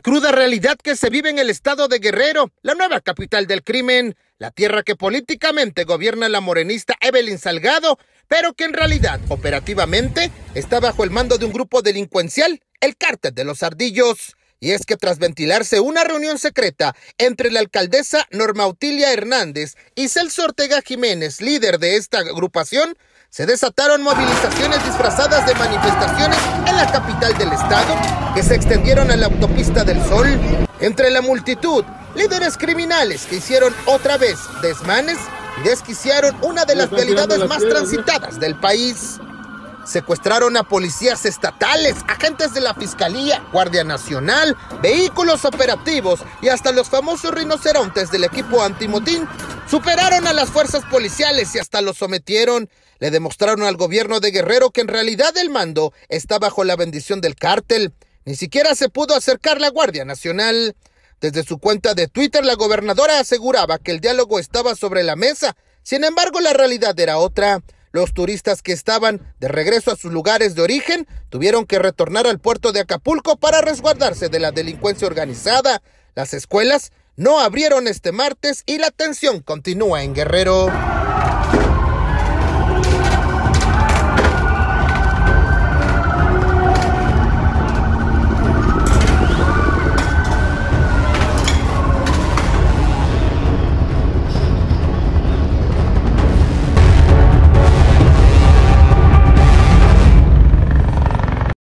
realidad que se vive en el estado de Guerrero, la nueva capital del crimen, la tierra que políticamente gobierna la morenista Evelyn Salgado, pero que en realidad operativamente está bajo el mando de un grupo delincuencial, el cártel de los ardillos. Y es que tras ventilarse una reunión secreta entre la alcaldesa Norma Utilia Hernández y Celso Ortega Jiménez, líder de esta agrupación, se desataron movilizaciones disfrazadas de manifestaciones en la capital del estado que se extendieron a la autopista del Sol. Entre la multitud, líderes criminales que hicieron otra vez desmanes y desquiciaron una de las vialidades más transitadas del país. Secuestraron a policías estatales, agentes de la Fiscalía, Guardia Nacional, vehículos operativos y hasta los famosos rinocerontes del equipo antimotín. Superaron a las fuerzas policiales y hasta los sometieron. Le demostraron al gobierno de Guerrero que en realidad el mando está bajo la bendición del cártel. Ni siquiera se pudo acercar la Guardia Nacional. Desde su cuenta de Twitter, la gobernadora aseguraba que el diálogo estaba sobre la mesa. Sin embargo, la realidad era otra. Los turistas que estaban de regreso a sus lugares de origen tuvieron que retornar al puerto de Acapulco para resguardarse de la delincuencia organizada. Las escuelas no abrieron este martes y la tensión continúa en Guerrero.